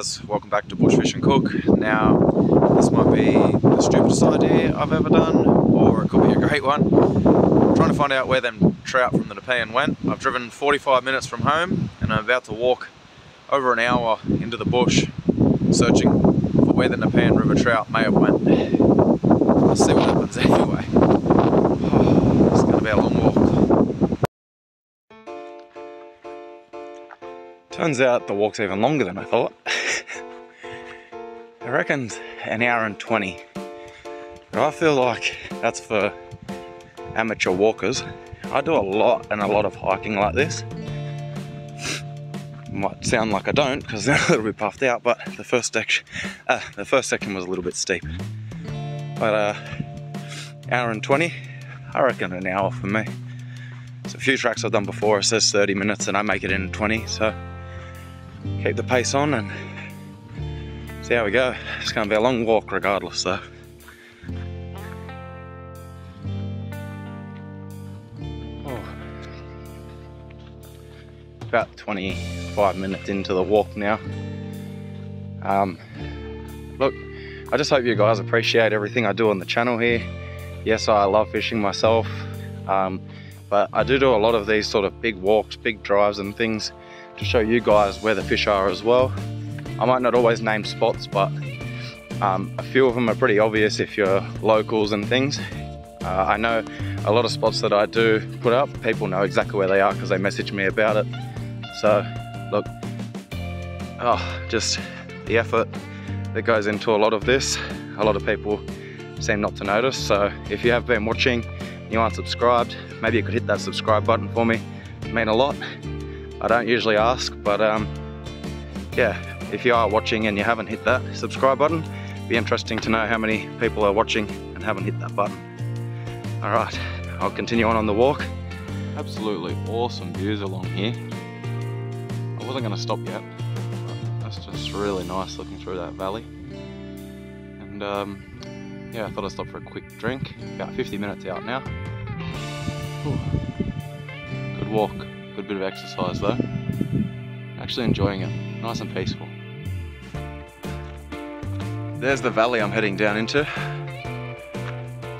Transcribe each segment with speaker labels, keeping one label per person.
Speaker 1: Guys, welcome back to Bush Fish and Cook. Now, this might be the stupidest idea I've ever done, or it could be a great one. I'm trying to find out where them trout from the Nepean went. I've driven 45 minutes from home, and I'm about to walk over an hour into the bush, searching for where the Nepean River trout may have went. Let's see what happens anyway. It's gonna be a long walk. Turns out the walk's even longer than I thought. I reckon an hour and 20. But I feel like that's for amateur walkers. I do a lot and a lot of hiking like this. Might sound like I don't because they're a little bit puffed out, but the first section, uh, the first section was a little bit steep. But uh, hour and 20, I reckon an hour for me. It's a few tracks I've done before, it says 30 minutes and I make it in 20, so keep the pace on and see how we go. It's going to be a long walk regardless though. Oh. About 25 minutes into the walk now. Um, look, I just hope you guys appreciate everything I do on the channel here. Yes, I love fishing myself, um, but I do do a lot of these sort of big walks, big drives and things to show you guys where the fish are as well. I might not always name spots, but um, a few of them are pretty obvious if you're locals and things. Uh, I know a lot of spots that I do put up, people know exactly where they are because they message me about it. So, look, oh, just the effort that goes into a lot of this. A lot of people seem not to notice. So if you have been watching, you aren't subscribed, maybe you could hit that subscribe button for me. It'd mean a lot. I don't usually ask, but um, yeah, if you are watching and you haven't hit that subscribe button, it'd be interesting to know how many people are watching and haven't hit that button. All right, I'll continue on on the walk. Absolutely awesome views along here. I wasn't gonna stop yet. That's just really nice looking through that valley. And um, yeah, I thought I'd stop for a quick drink. About 50 minutes out now. Good walk, good bit of exercise though. Actually enjoying it, nice and peaceful. There's the valley I'm heading down into.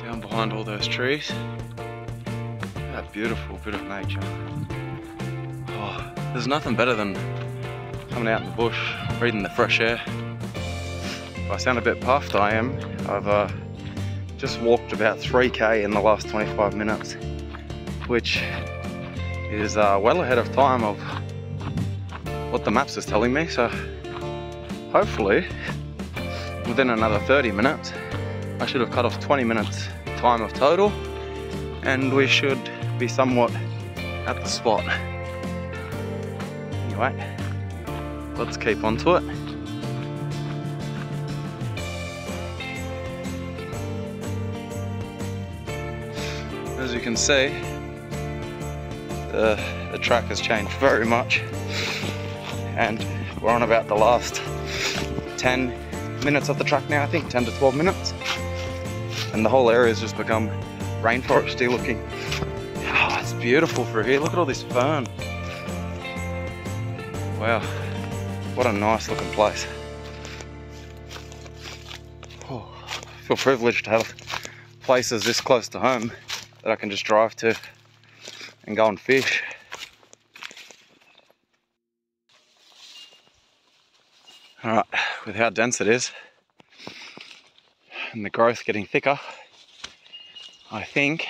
Speaker 1: Down behind all those trees. That beautiful bit of nature. Oh, there's nothing better than coming out in the bush, breathing the fresh air. If I sound a bit puffed, I am. I've uh, just walked about 3k in the last 25 minutes, which is uh, well ahead of time of what the maps is telling me. So hopefully within another 30 minutes, I should have cut off 20 minutes time of total and we should be somewhat at the spot. Anyway, let's keep on to it. As you can see, the, the track has changed very much and we're on about the last 10 minutes of the track now, I think 10 to 12 minutes. And the whole area has just become rainforesty looking. Oh, it's beautiful through here. Look at all this fern. Wow, what a nice looking place. Oh, I feel privileged to have places this close to home that I can just drive to and go and fish. Alright, with how dense it is and the growth getting thicker, I think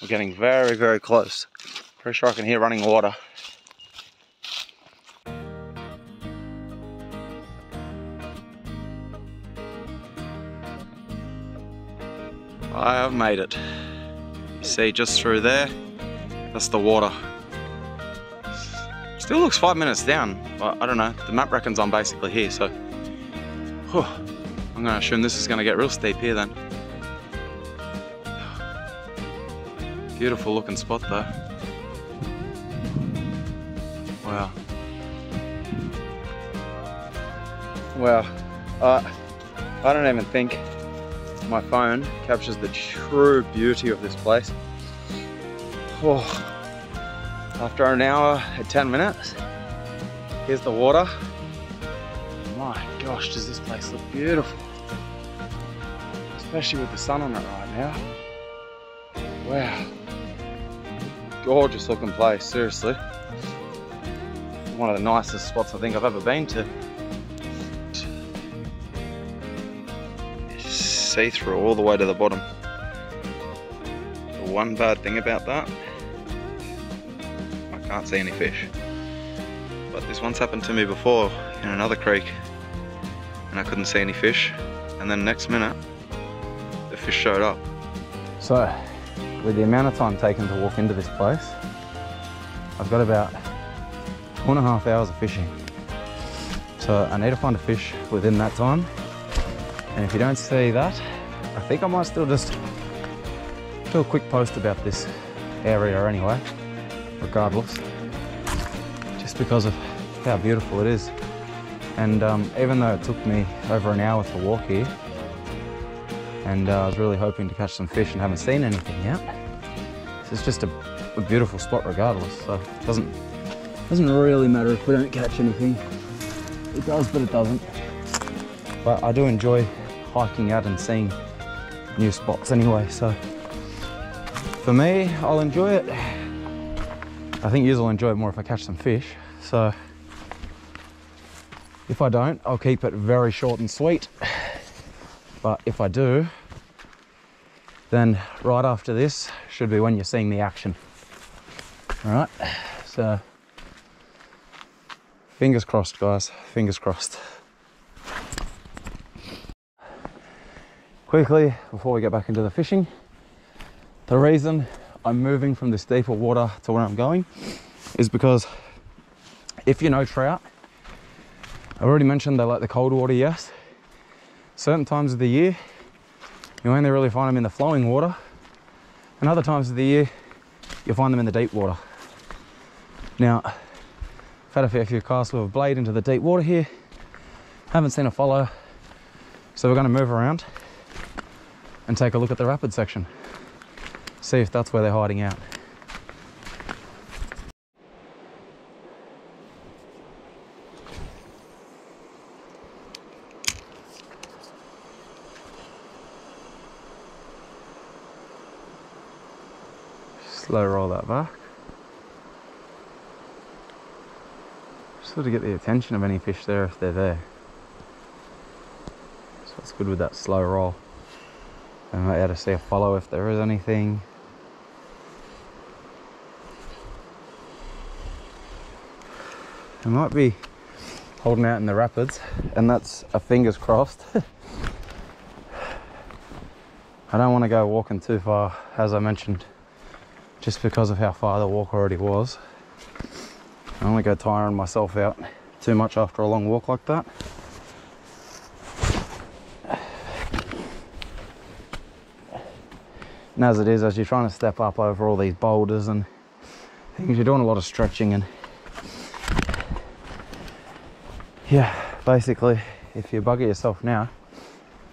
Speaker 1: we're getting very, very close. Pretty sure I can hear running water. I have made it. You see just through there, that's the water. Still looks five minutes down, but I don't know. The map reckons I'm basically here, so whew, I'm gonna assume this is gonna get real steep here then. Beautiful looking spot though. Wow. Wow. Uh, I don't even think my phone captures the true beauty of this place. Oh, after an hour and 10 minutes, here's the water. My gosh, does this place look beautiful. Especially with the sun on it right now. Wow. Gorgeous looking place, seriously. One of the nicest spots I think I've ever been to. See through all the way to the bottom. The one bad thing about that, can't see any fish. But this once happened to me before in another creek and I couldn't see any fish. And then next minute, the fish showed up. So, with the amount of time taken to walk into this place, I've got about two and a half hours of fishing. So I need to find a fish within that time. And if you don't see that, I think I might still just do a quick post about this area anyway, regardless. Just because of how beautiful it is. And um, even though it took me over an hour to walk here, and uh, I was really hoping to catch some fish and haven't seen anything yet, is just a, a beautiful spot regardless. So it doesn't, doesn't really matter if we don't catch anything. It does, but it doesn't. But I do enjoy hiking out and seeing new spots anyway, so for me, I'll enjoy it. I think you will enjoy it more if I catch some fish. So if I don't, I'll keep it very short and sweet. But if I do, then right after this should be when you're seeing the action. All right, so fingers crossed, guys, fingers crossed. Quickly, before we get back into the fishing, the reason I'm moving from this deeper water to where I'm going is because if you know trout, I already mentioned they like the cold water, yes. Certain times of the year, you only really find them in the flowing water. And other times of the year, you'll find them in the deep water. Now, I've had a fair few casts with a blade into the deep water here. Haven't seen a follow. So we're gonna move around and take a look at the rapid section. See if that's where they're hiding out. slow roll that back. Just sort of get the attention of any fish there if they're there. So it's good with that slow roll. And might be able to see a follow if there is anything. I might be holding out in the rapids and that's a fingers crossed. I don't want to go walking too far as I mentioned just because of how far the walk already was. I don't want to go tiring myself out too much after a long walk like that. And as it is, as you're trying to step up over all these boulders and things, you're doing a lot of stretching and yeah, basically, if you bugger yourself now,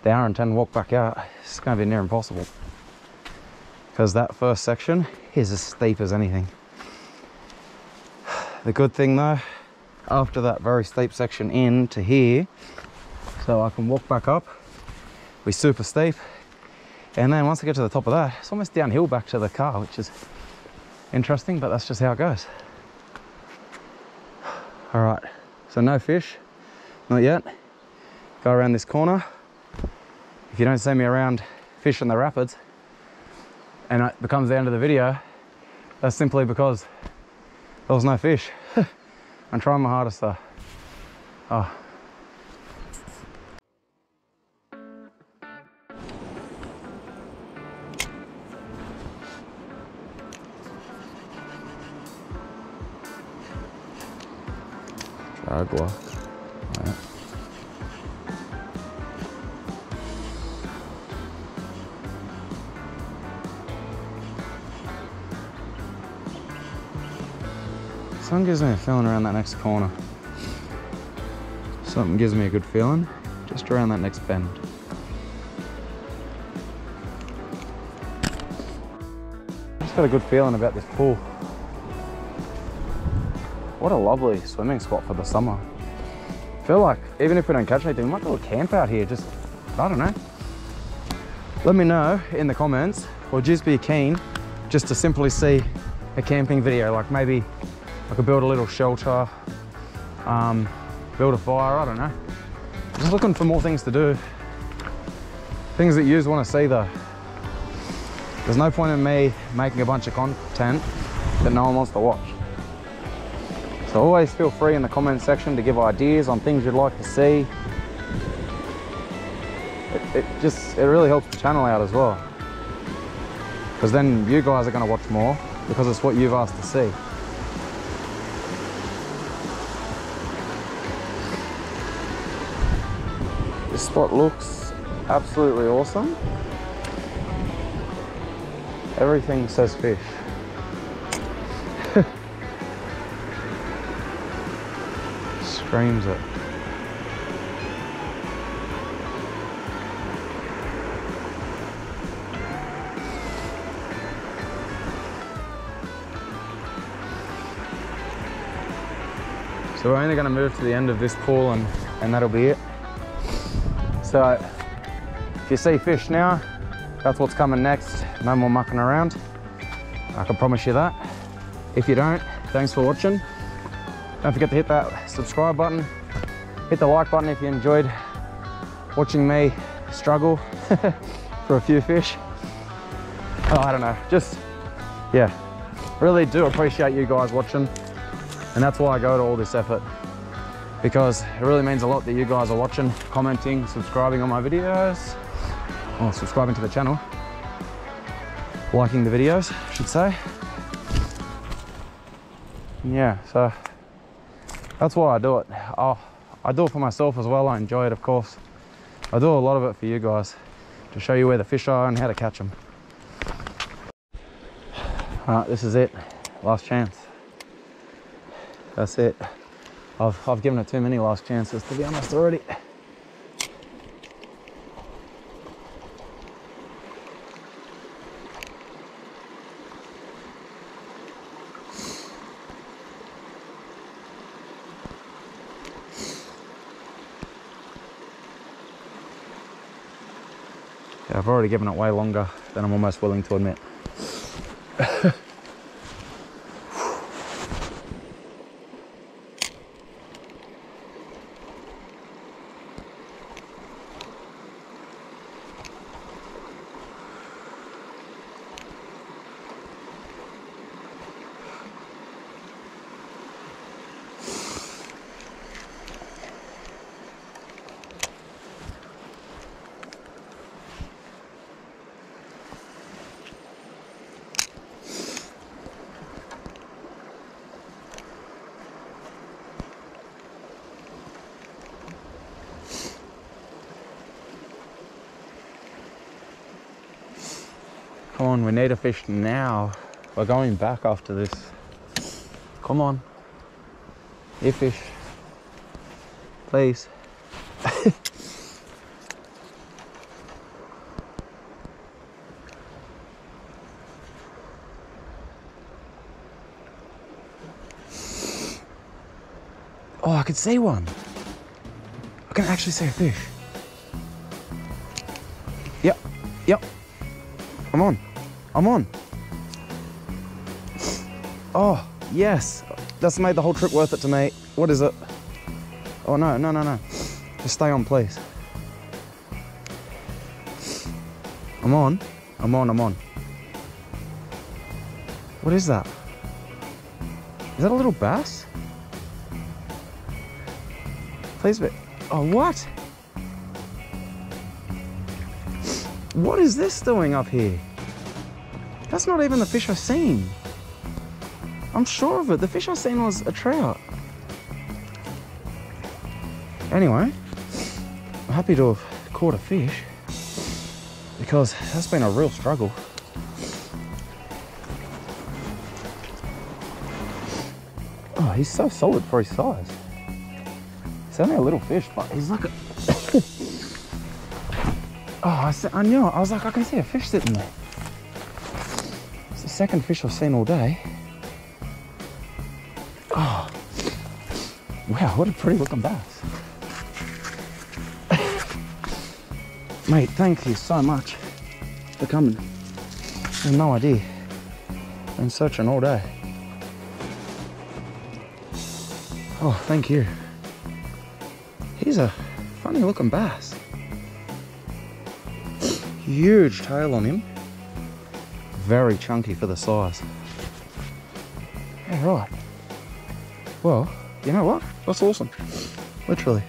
Speaker 1: the hour and 10 walk back out, it's going to be near impossible. Because that first section is as steep as anything. The good thing though, after that very steep section in to here, so I can walk back up, be super steep, and then once I get to the top of that, it's almost downhill back to the car, which is interesting, but that's just how it goes. All right, so no fish, not yet. Go around this corner. If you don't see me around fishing the rapids, and it becomes the end of the video, that's simply because there was no fish. I'm trying my hardest though. Ah. Oh. Agua. Something gives me a feeling around that next corner. Something gives me a good feeling just around that next bend. Just got a good feeling about this pool. What a lovely swimming spot for the summer. feel like even if we don't catch anything, we might do a camp out here. Just, I don't know. Let me know in the comments, or just be keen just to simply see a camping video. Like maybe I could build a little shelter, um, build a fire, I don't know. Just looking for more things to do. Things that you want to see though. There's no point in me making a bunch of content that no one wants to watch. So always feel free in the comment section to give ideas on things you'd like to see. It, it just, it really helps the channel out as well. Because then you guys are going to watch more because it's what you've asked to see. Spot looks absolutely awesome. Everything says fish. Screams it. So we're only going to move to the end of this pool and, and that'll be it. So uh, if you see fish now, that's what's coming next. No more mucking around. I can promise you that. If you don't, thanks for watching. Don't forget to hit that subscribe button. Hit the like button if you enjoyed watching me struggle for a few fish. Oh, I don't know, just, yeah. Really do appreciate you guys watching. And that's why I go to all this effort because it really means a lot that you guys are watching, commenting, subscribing on my videos, or subscribing to the channel, liking the videos, I should say. Yeah, so that's why I do it. Oh, I do it for myself as well. I enjoy it, of course. I do a lot of it for you guys to show you where the fish are and how to catch them. All right, this is it. Last chance. That's it. I've, I've given it too many last chances, to be honest, already. I've already given it way longer than I'm almost willing to admit. Come on, we need a fish now. We're going back after this. Come on. You fish. Please. oh, I could see one. I can actually see a fish. Yep, yep. I'm on. I'm on. Oh, yes. That's made the whole trip worth it to me. What is it? Oh, no, no, no, no. Just stay on, please. I'm on. I'm on, I'm on. What is that? Is that a little bass? Please be. Oh, what? What is this doing up here? That's not even the fish I've seen. I'm sure of it. The fish I've seen was a trout. Anyway, I'm happy to have caught a fish because that's been a real struggle. Oh, he's so solid for his size. He's only a little fish, but he's like a... Oh, I, said, I knew it. I was like, I can see a fish sitting there. It's the second fish I've seen all day. Oh, wow, what a pretty looking bass. Mate, thank you so much for coming. I no idea. Been searching all day. Oh, thank you. He's a funny looking bass. Huge tail on him. Very chunky for the size. All right. Well, you know what? That's awesome. Literally.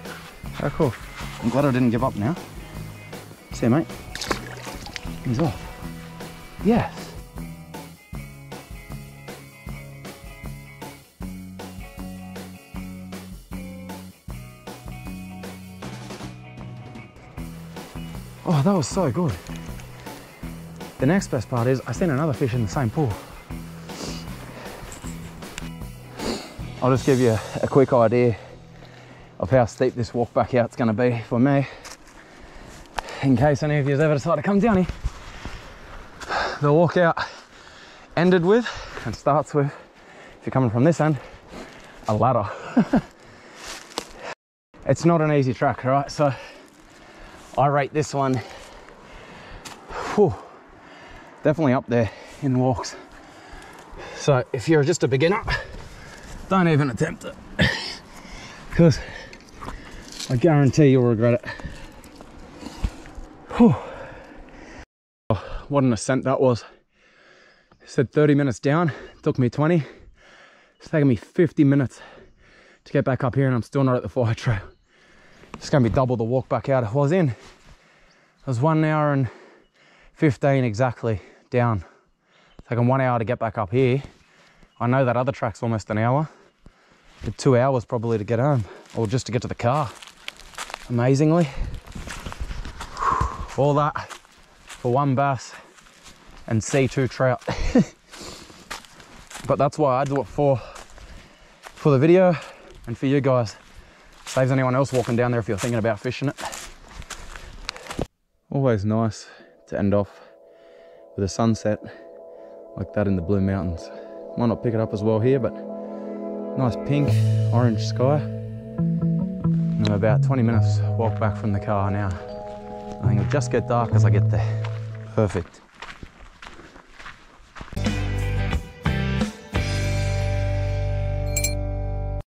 Speaker 1: How cool. I'm glad I didn't give up now. See you, mate. He's off. Yes. Oh, that was so good. The next best part is I seen another fish in the same pool. I'll just give you a, quick idea of how steep this walk back out's going to be for me in case any of you ever decide to come down here. The walkout ended with and starts with, if you're coming from this end, a ladder. it's not an easy track, right? So I rate this one whew, definitely up there in walks. So if you're just a beginner, don't even attempt it because I guarantee you'll regret it. Whew. Oh, what an ascent that was. It said 30 minutes down, took me 20. It's taking me 50 minutes to get back up here and I'm still not at the fire trail. It's gonna be double the walk back out I was in. It was one hour and 15 exactly down. It's taken one hour to get back up here. I know that other track's almost an hour. But two hours probably to get home or just to get to the car. Amazingly. All that for one bass and C2 trout. but that's why I do it for, for the video and for you guys. Saves anyone else walking down there if you're thinking about fishing it. Always nice to end off with a sunset like that in the Blue Mountains. Might not pick it up as well here, but nice pink, orange sky. And I'm about 20 minutes walk back from the car now. I think it'll just get dark as I get there. Perfect.